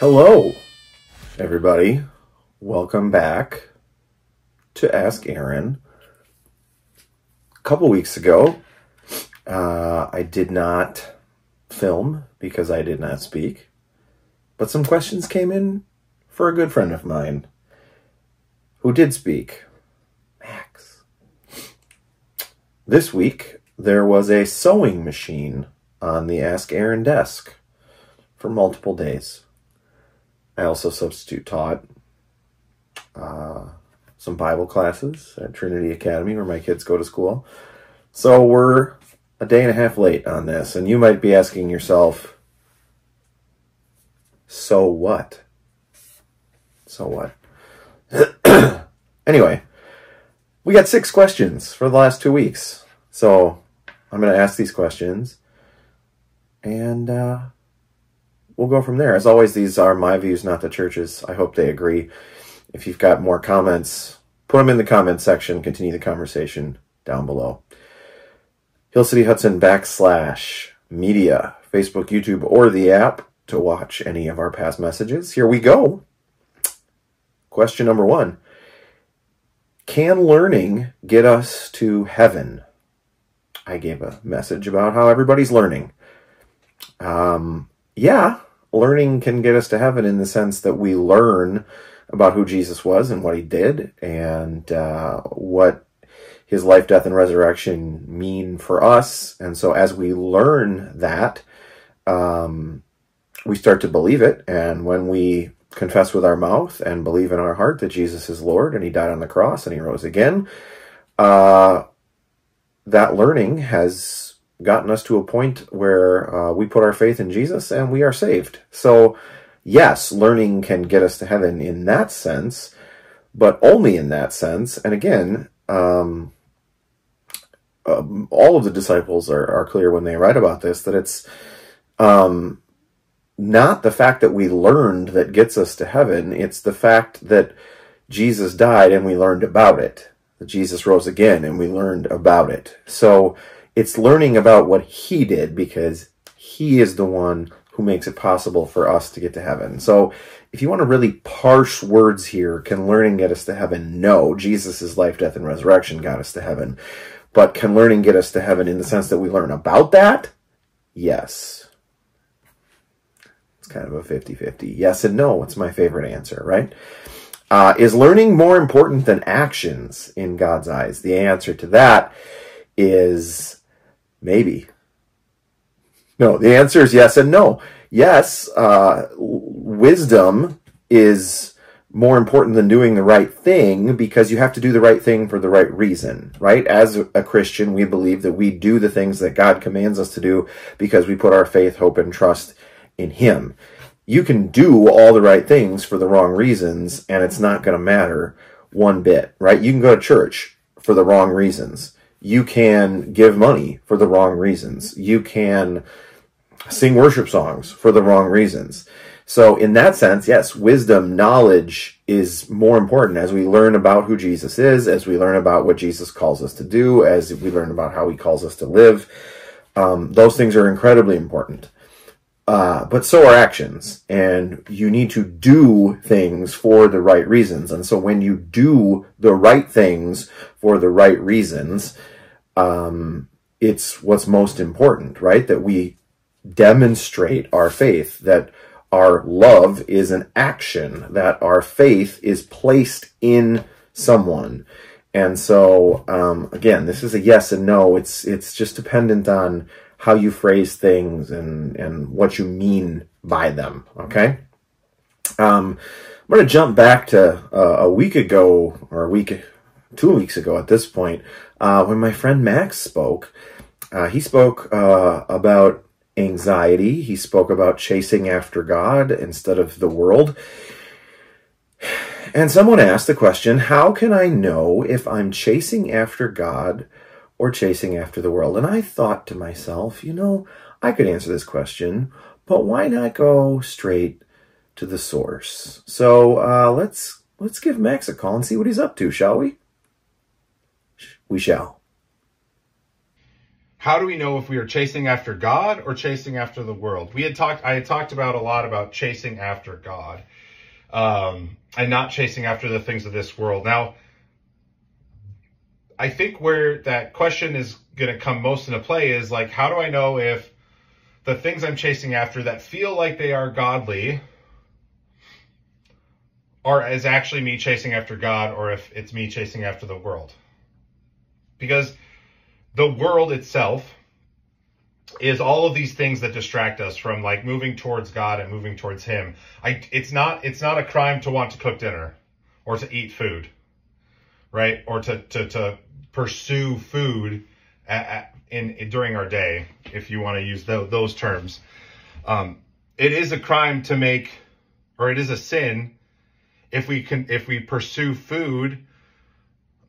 Hello, everybody. Welcome back to Ask Aaron. A couple weeks ago, uh, I did not film because I did not speak, but some questions came in for a good friend of mine who did speak, Max. This week, there was a sewing machine on the Ask Aaron desk for multiple days. I also substitute taught uh, some Bible classes at Trinity Academy where my kids go to school. So we're a day and a half late on this, and you might be asking yourself, so what? So what? anyway, we got six questions for the last two weeks. So I'm going to ask these questions and uh, we'll go from there. As always, these are my views, not the church's. I hope they agree. If you've got more comments, put them in the comment section. Continue the conversation down below. Hill City Hudson backslash media, Facebook, YouTube, or the app to watch any of our past messages. Here we go. Question number one Can learning get us to heaven? I gave a message about how everybody's learning. Um, yeah, learning can get us to heaven in the sense that we learn about who Jesus was and what he did and uh, what his life, death, and resurrection mean for us. And so as we learn that, um, we start to believe it. And when we confess with our mouth and believe in our heart that Jesus is Lord and he died on the cross and he rose again, uh, that learning has gotten us to a point where uh, we put our faith in Jesus and we are saved. So, yes, learning can get us to heaven in that sense, but only in that sense. And again, um, um, all of the disciples are, are clear when they write about this that it's um, not the fact that we learned that gets us to heaven, it's the fact that Jesus died and we learned about it. That Jesus rose again and we learned about it. So it's learning about what he did because he is the one who makes it possible for us to get to heaven. So if you want to really parse words here, can learning get us to heaven? No. Jesus' life, death, and resurrection got us to heaven. But can learning get us to heaven in the sense that we learn about that? Yes. It's kind of a 50 50. Yes and no. It's my favorite answer, right? Uh, is learning more important than actions in God's eyes? The answer to that is maybe. No, the answer is yes and no. Yes, uh, wisdom is more important than doing the right thing because you have to do the right thing for the right reason, right? As a Christian, we believe that we do the things that God commands us to do because we put our faith, hope, and trust in Him. You can do all the right things for the wrong reasons and it's not going to matter one bit, right? You can go to church for the wrong reasons. You can give money for the wrong reasons. You can sing worship songs for the wrong reasons. So, in that sense, yes, wisdom, knowledge is more important as we learn about who Jesus is, as we learn about what Jesus calls us to do, as we learn about how he calls us to live. Um, those things are incredibly important. Uh, but so are actions, and you need to do things for the right reasons. And so, when you do the right things for the right reasons, um, it's what's most important, right? That we demonstrate our faith, that our love is an action, that our faith is placed in someone. And so, um, again, this is a yes and no. It's it's just dependent on how you phrase things and and what you mean by them. Okay. Um, I'm going to jump back to uh, a week ago or a week, two weeks ago at this point, uh, when my friend Max spoke. Uh, he spoke uh, about anxiety. He spoke about chasing after God instead of the world. And someone asked the question How can I know if I'm chasing after God or chasing after the world? And I thought to myself, you know, I could answer this question, but why not go straight to the source? So uh, let's let's give Max a call and see what he's up to, shall we? We shall. how do we know if we are chasing after God or chasing after the world? We had talked, I had talked about a lot about chasing after God, um, and not chasing after the things of this world. Now, I think where that question is going to come most into play is like, how do I know if the things I'm chasing after that feel like they are godly are is actually me chasing after God or if it's me chasing after the world? Because the world itself is all of these things that distract us from like moving towards God and moving towards him. I it's not it's not a crime to want to cook dinner or to eat food. Right? Or to to to pursue food at, at, in, in, during our day if you want to use the, those terms. Um, it is a crime to make or it is a sin if we can if we pursue food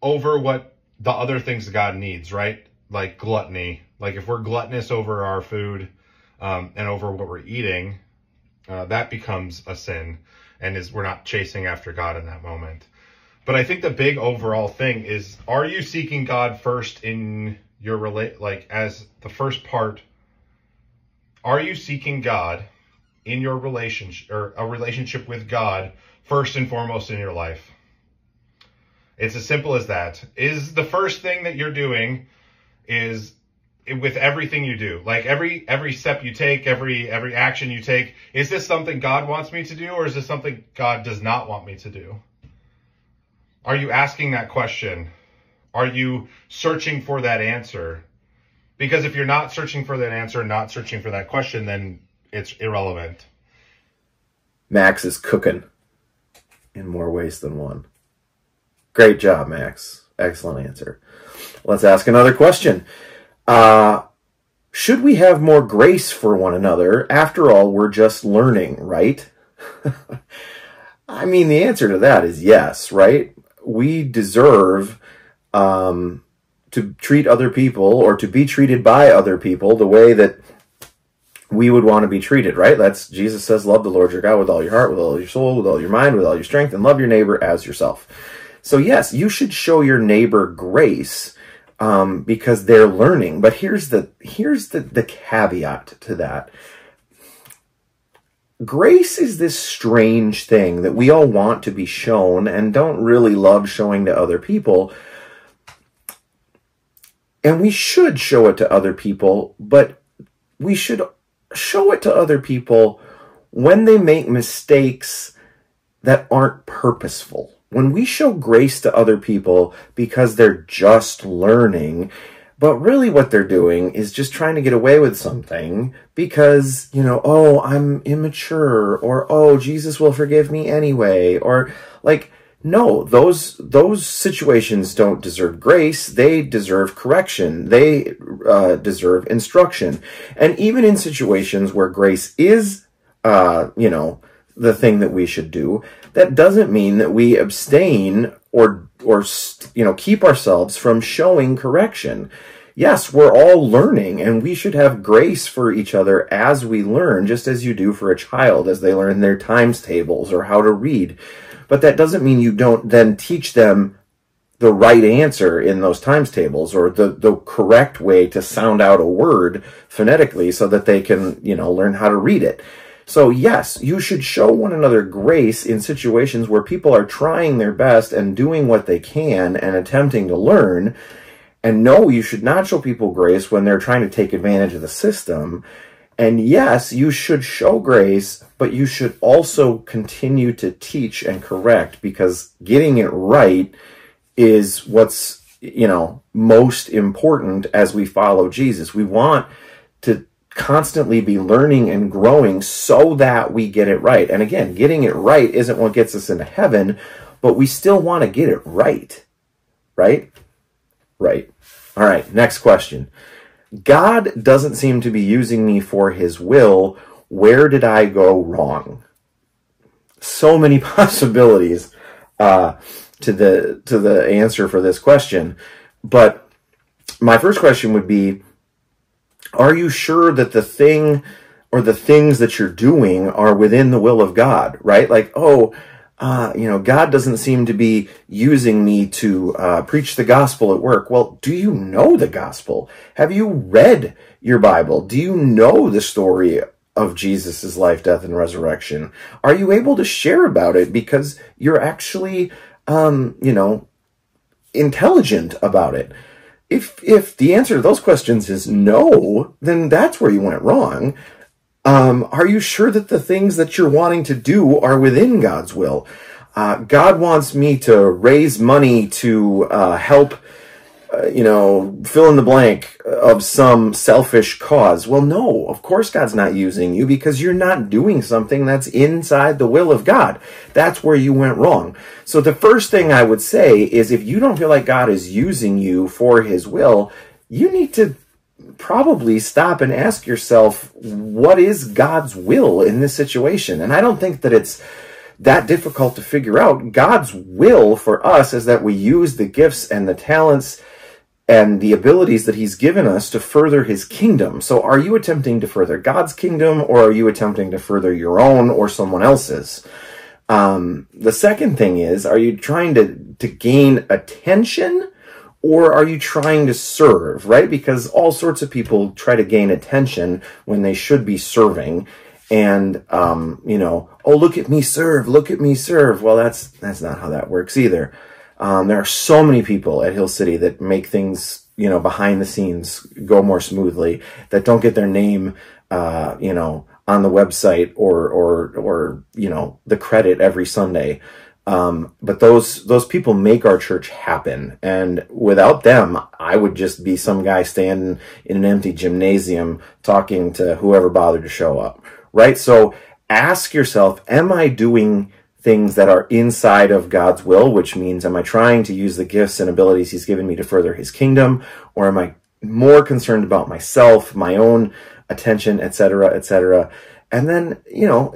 over what the other things God needs, right? like gluttony. Like if we're gluttonous over our food um, and over what we're eating, uh, that becomes a sin and is we're not chasing after God in that moment. But I think the big overall thing is, are you seeking God first in your relate, like as the first part? Are you seeking God in your relationship or a relationship with God first and foremost in your life? It's as simple as that. Is the first thing that you're doing is with everything you do like every every step you take every every action you take is this something god wants me to do or is this something god does not want me to do are you asking that question are you searching for that answer because if you're not searching for that answer not searching for that question then it's irrelevant max is cooking in more ways than one great job max excellent answer Let's ask another question. Uh, should we have more grace for one another? After all, we're just learning, right? I mean, the answer to that is yes, right? We deserve um, to treat other people or to be treated by other people the way that we would want to be treated, right? That's Jesus says, love the Lord your God with all your heart, with all your soul, with all your mind, with all your strength, and love your neighbor as yourself. So yes, you should show your neighbor grace um, because they're learning. But here's the here's the, the caveat to that. Grace is this strange thing that we all want to be shown and don't really love showing to other people. And we should show it to other people, but we should show it to other people when they make mistakes that aren't purposeful when we show grace to other people because they're just learning, but really what they're doing is just trying to get away with something because, you know, oh, I'm immature or oh, Jesus will forgive me anyway or like no, those those situations don't deserve grace. They deserve correction. They uh, deserve instruction. And even in situations where grace is, uh, you know, the thing that we should do, that doesn't mean that we abstain or or you know keep ourselves from showing correction. Yes, we're all learning and we should have grace for each other as we learn, just as you do for a child as they learn their times tables or how to read. But that doesn't mean you don't then teach them the right answer in those times tables or the, the correct way to sound out a word phonetically so that they can, you know, learn how to read it. So, yes, you should show one another grace in situations where people are trying their best and doing what they can and attempting to learn. And no, you should not show people grace when they're trying to take advantage of the system. And yes, you should show grace, but you should also continue to teach and correct because getting it right is what's, you know, most important as we follow Jesus. We want constantly be learning and growing so that we get it right. And again, getting it right isn't what gets us into heaven, but we still want to get it right. Right? Right. All right, next question. God doesn't seem to be using me for his will. Where did I go wrong? So many possibilities uh, to the to the answer for this question. But my first question would be are you sure that the thing or the things that you're doing are within the will of God, right? Like, oh, uh, you know, God doesn't seem to be using me to uh, preach the gospel at work. Well, do you know the gospel? Have you read your Bible? Do you know the story of Jesus' life, death, and resurrection? Are you able to share about it because you're actually, um, you know, intelligent about it? If if the answer to those questions is no, then that's where you went wrong. Um, are you sure that the things that you're wanting to do are within God's will? Uh, God wants me to raise money to uh, help, uh, you know, fill in the blank of some selfish cause. Well, no, of course God's not using you because you're not doing something that's inside the will of God. That's where you went wrong. So the first thing I would say is if you don't feel like God is using you for his will, you need to probably stop and ask yourself, what is God's will in this situation? And I don't think that it's that difficult to figure out. God's will for us is that we use the gifts and the talents and the abilities that he's given us to further his kingdom. So are you attempting to further God's kingdom or are you attempting to further your own or someone else's? Um, the second thing is, are you trying to, to gain attention or are you trying to serve, right? Because all sorts of people try to gain attention when they should be serving. And, um, you know, oh, look at me serve, look at me serve. Well, that's, that's not how that works either. Um, there are so many people at Hill City that make things, you know, behind the scenes go more smoothly, that don't get their name, uh, you know, on the website or, or, or, you know, the credit every Sunday. Um, but those those people make our church happen, and without them, I would just be some guy standing in an empty gymnasium talking to whoever bothered to show up. Right? So ask yourself: Am I doing things that are inside of God's will? Which means, am I trying to use the gifts and abilities He's given me to further His kingdom, or am I more concerned about myself, my own attention, etc., etc.? And then, you know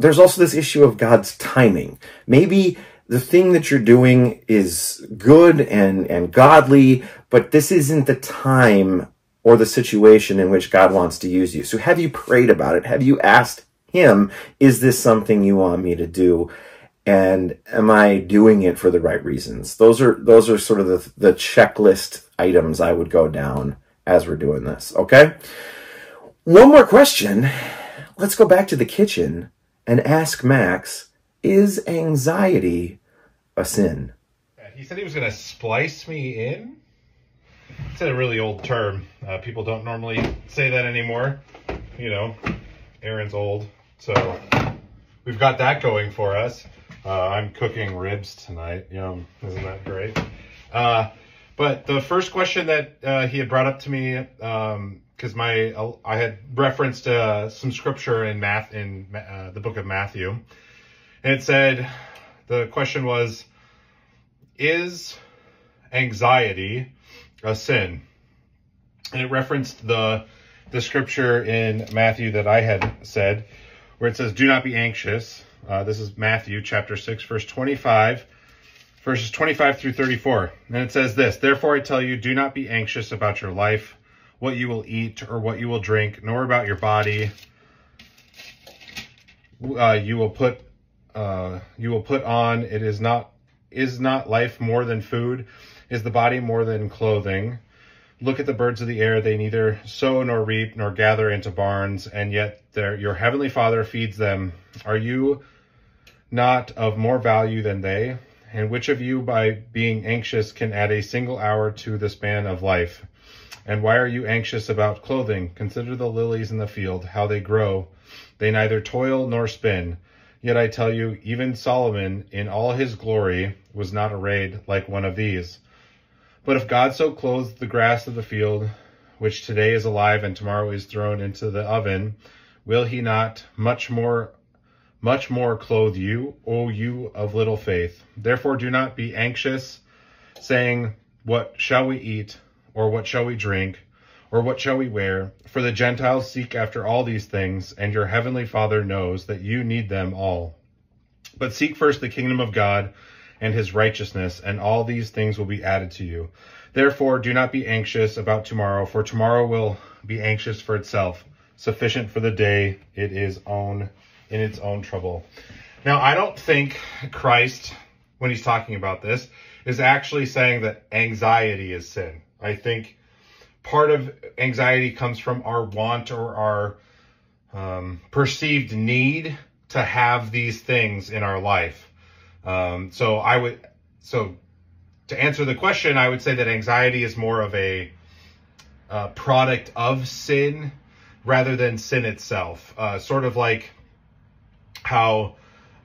there's also this issue of God's timing. Maybe the thing that you're doing is good and, and godly, but this isn't the time or the situation in which God wants to use you. So have you prayed about it? Have you asked him, is this something you want me to do? And am I doing it for the right reasons? Those are, those are sort of the, the checklist items I would go down as we're doing this. Okay. One more question. Let's go back to the kitchen and ask Max, is anxiety a sin? He said he was going to splice me in. It's a really old term. Uh, people don't normally say that anymore. You know, Aaron's old, so we've got that going for us. Uh, I'm cooking ribs tonight. Yum, isn't that great? Uh, but the first question that uh, he had brought up to me, um, because my I had referenced uh, some scripture in math in uh, the book of Matthew, and it said the question was, "Is anxiety a sin?" And it referenced the the scripture in Matthew that I had said, where it says, "Do not be anxious." Uh, this is Matthew chapter six, verse twenty-five. Verses 25 through 34. And it says this, Therefore I tell you, do not be anxious about your life, what you will eat or what you will drink, nor about your body. Uh, you will put uh, you will put on. It is not is not life more than food? Is the body more than clothing? Look at the birds of the air; they neither sow nor reap nor gather into barns, and yet your heavenly Father feeds them. Are you not of more value than they? And which of you, by being anxious, can add a single hour to the span of life? And why are you anxious about clothing? Consider the lilies in the field, how they grow. They neither toil nor spin. Yet I tell you, even Solomon in all his glory was not arrayed like one of these. But if God so clothes the grass of the field, which today is alive and tomorrow is thrown into the oven, will he not much more much more clothe you, O you of little faith? Therefore do not be anxious, saying, What shall we eat? or what shall we drink, or what shall we wear? For the Gentiles seek after all these things, and your heavenly Father knows that you need them all. But seek first the kingdom of God and his righteousness, and all these things will be added to you. Therefore, do not be anxious about tomorrow, for tomorrow will be anxious for itself. Sufficient for the day it is own in its own trouble. Now, I don't think Christ, when he's talking about this, is actually saying that anxiety is sin. I think part of anxiety comes from our want or our um, perceived need to have these things in our life. Um, so I would, so to answer the question, I would say that anxiety is more of a, product of sin rather than sin itself. Uh, sort of like how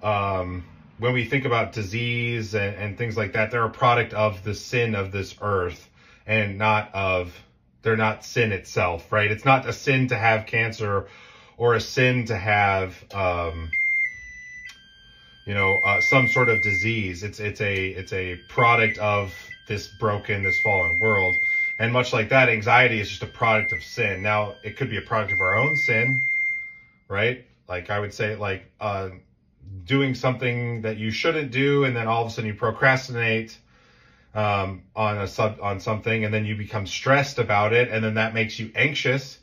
um, when we think about disease and, and things like that, they're a product of the sin of this earth and not of they're not sin itself, right? It's not a sin to have cancer or a sin to have, um, you know, uh, some sort of disease. It's it's a it's a product of this broken, this fallen world. And much like that, anxiety is just a product of sin. Now, it could be a product of our own sin, right? Like I would say, like uh, doing something that you shouldn't do, and then all of a sudden you procrastinate um, on a sub on something, and then you become stressed about it, and then that makes you anxious.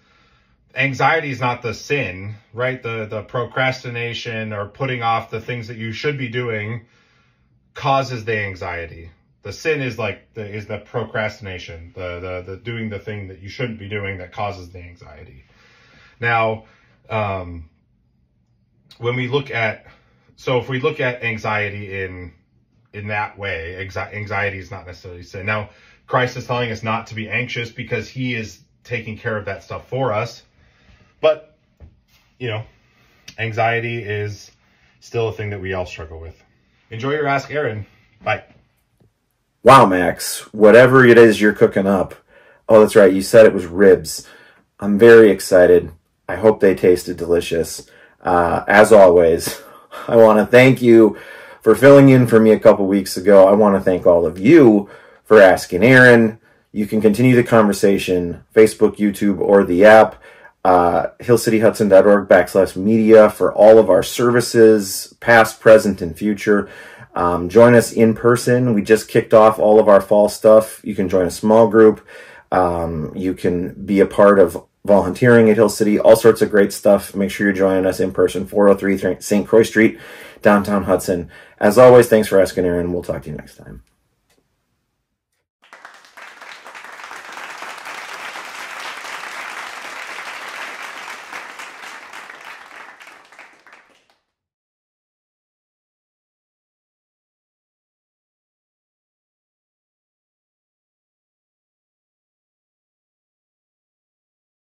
Anxiety is not the sin, right? The the procrastination or putting off the things that you should be doing causes the anxiety. The sin is like the is the procrastination, the the the doing the thing that you shouldn't be doing that causes the anxiety. Now, um, when we look at so if we look at anxiety in in that way. Anxiety is not necessarily sin. Now, Christ is telling us not to be anxious because he is taking care of that stuff for us. But, you know, anxiety is still a thing that we all struggle with. Enjoy your Ask Aaron. Bye. Wow, Max, whatever it is you're cooking up. Oh, that's right. You said it was ribs. I'm very excited. I hope they tasted delicious. Uh, as always, I want to thank you for filling in for me a couple weeks ago. I want to thank all of you for asking Aaron. You can continue the conversation, Facebook, YouTube, or the app. Uh, hillcityhudson.org backslash media for all of our services, past, present, and future. Um, join us in person. We just kicked off all of our fall stuff. You can join a small group. Um, you can be a part of volunteering at Hill City, all sorts of great stuff. Make sure you're joining us in person, 403 St. Croix Street, downtown Hudson. As always, thanks for asking, Aaron. We'll talk to you next time.